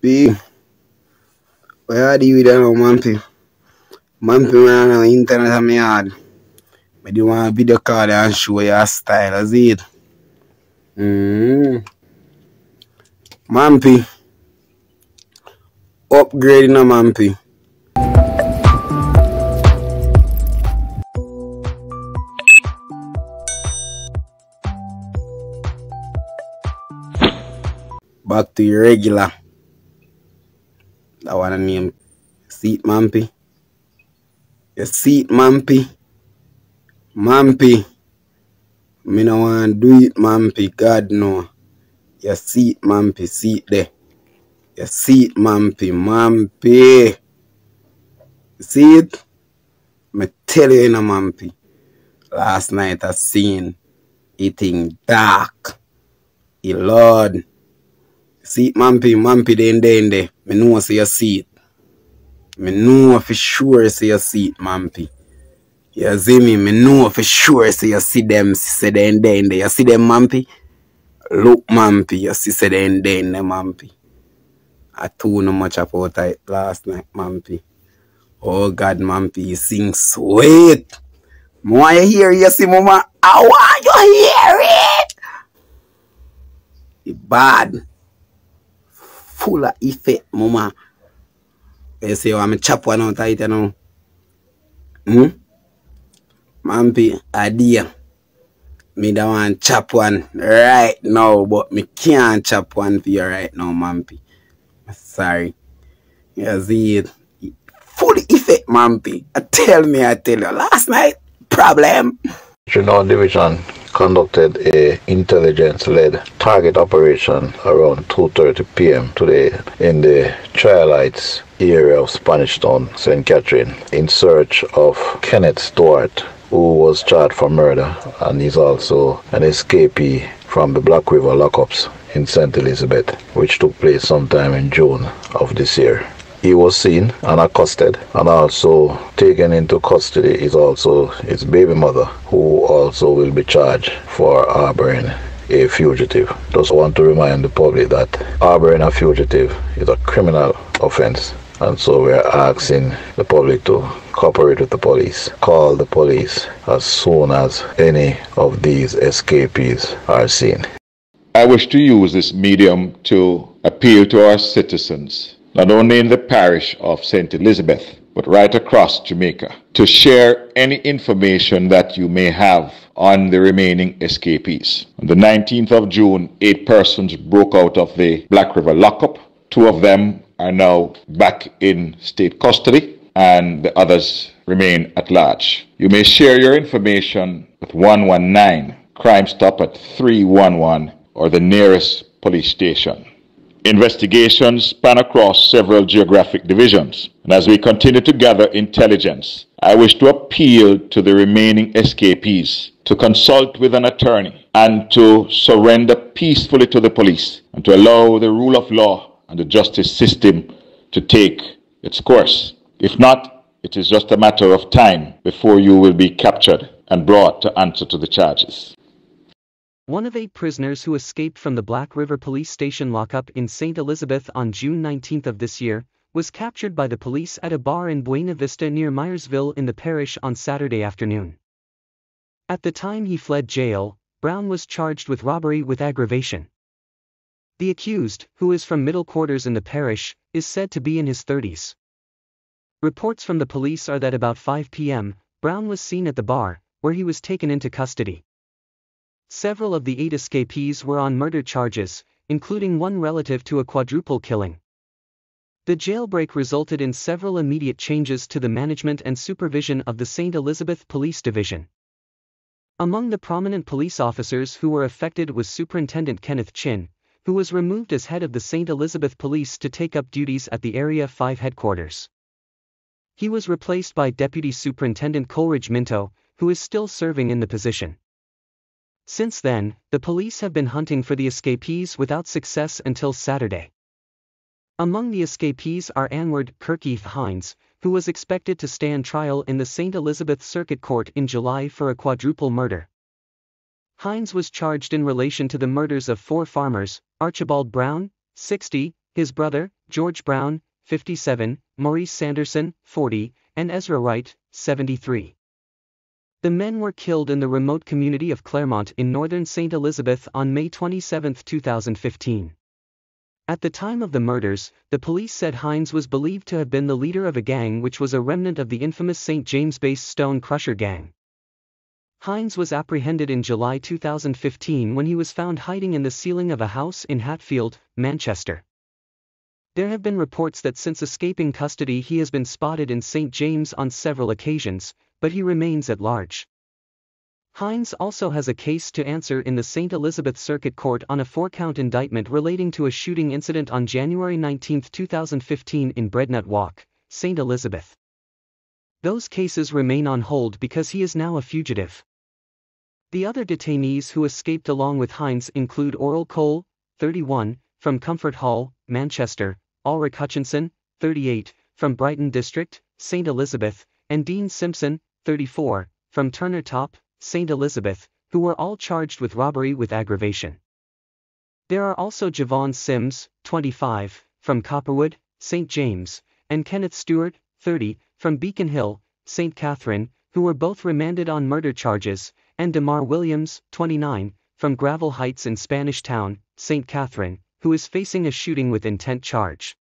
Big. Where are you there now, Mampy? Mampy, man, on internet on my yard. I do want video call and show your style, is it? Mm. Mampy. Upgrading a Mampy. Back to your regular. That one a name. Seat Mampy. Your seat Mampy. Mampy. Me no want do it Mampy. God no. Your seat Mampy. Seat there. Your seat Mampy. Mampy. See it? Me tell you in a Mampy. Last night I seen eating dark. E Lord. See Mampy, Mampy then then there. Me know see it. Me know for sure see it, Mampy. You see me? Me know for sure say you see them say then then there. You see them, Mampy? Look, Mampy, you see say then then there, Mampy. I told no much about it last night, Mampy. Oh God, Mampy, you sing sweet. More you hear you see, Mama. I want you hear it. It bad You I'm chop one out of it, you know. Hmm? Mampy, idea. Me da want chop one right now, but me can't chop one for you right now, Mampy. Sorry. You see it? Full effect, Mampy. I tell me, I tell you. Last night, problem. Regional Division conducted a intelligence-led target operation around 2.30 p.m. today in the Trialites area of Spanish Town, St. Catherine, in search of Kenneth Stewart, who was charged for murder and is also an escapee from the Black River lockups in St. Elizabeth, which took place sometime in June of this year he was seen and accosted and also taken into custody is also his baby mother who also will be charged for harboring a fugitive. Just want to remind the public that harboring a fugitive is a criminal offense and so we are asking the public to cooperate with the police. Call the police as soon as any of these escapees are seen. I wish to use this medium to appeal to our citizens not only in the parish of St. Elizabeth, but right across Jamaica, to share any information that you may have on the remaining escapees. On the 19th of June, eight persons broke out of the Black River lockup. Two of them are now back in state custody, and the others remain at large. You may share your information with 119, Crime Stop at 311, or the nearest police station. Investigations span across several geographic divisions, and as we continue to gather intelligence, I wish to appeal to the remaining escapees to consult with an attorney and to surrender peacefully to the police and to allow the rule of law and the justice system to take its course. If not, it is just a matter of time before you will be captured and brought to answer to the charges. One of eight prisoners who escaped from the Black River Police Station lockup in St. Elizabeth on June 19 of this year was captured by the police at a bar in Buena Vista near Myersville in the parish on Saturday afternoon. At the time he fled jail, Brown was charged with robbery with aggravation. The accused, who is from middle quarters in the parish, is said to be in his 30s. Reports from the police are that about 5 p.m., Brown was seen at the bar, where he was taken into custody. Several of the eight escapees were on murder charges, including one relative to a quadruple killing. The jailbreak resulted in several immediate changes to the management and supervision of the St. Elizabeth Police Division. Among the prominent police officers who were affected was Superintendent Kenneth Chin, who was removed as head of the St. Elizabeth Police to take up duties at the Area 5 headquarters. He was replaced by Deputy Superintendent Coleridge Minto, who is still serving in the position. Since then, the police have been hunting for the escapees without success until Saturday. Among the escapees are Anward Kirkeith Hines, who was expected to stand trial in the St. Elizabeth Circuit Court in July for a quadruple murder. Hines was charged in relation to the murders of four farmers, Archibald Brown, 60, his brother, George Brown, 57, Maurice Sanderson, 40, and Ezra Wright, 73. The men were killed in the remote community of Claremont in northern St. Elizabeth on May 27, 2015. At the time of the murders, the police said Hines was believed to have been the leader of a gang which was a remnant of the infamous St. James-based Stone Crusher gang. Hines was apprehended in July 2015 when he was found hiding in the ceiling of a house in Hatfield, Manchester. There have been reports that since escaping custody he has been spotted in St. James on several occasions, but he remains at large. Hines also has a case to answer in the St. Elizabeth Circuit Court on a four-count indictment relating to a shooting incident on January 19, 2015 in Breadnut Walk, St. Elizabeth. Those cases remain on hold because he is now a fugitive. The other detainees who escaped along with Hines include Oral Cole, 31, from Comfort Hall, Manchester, Ulrich Hutchinson, 38, from Brighton District, St. Elizabeth, and Dean Simpson, 34, from Turner Top, St. Elizabeth, who were all charged with robbery with aggravation. There are also Javon Sims, 25, from Copperwood, St. James, and Kenneth Stewart, 30, from Beacon Hill, St. Catherine, who were both remanded on murder charges, and Demar Williams, 29, from Gravel Heights in Spanish Town, St. Catherine, who is facing a shooting with intent charge.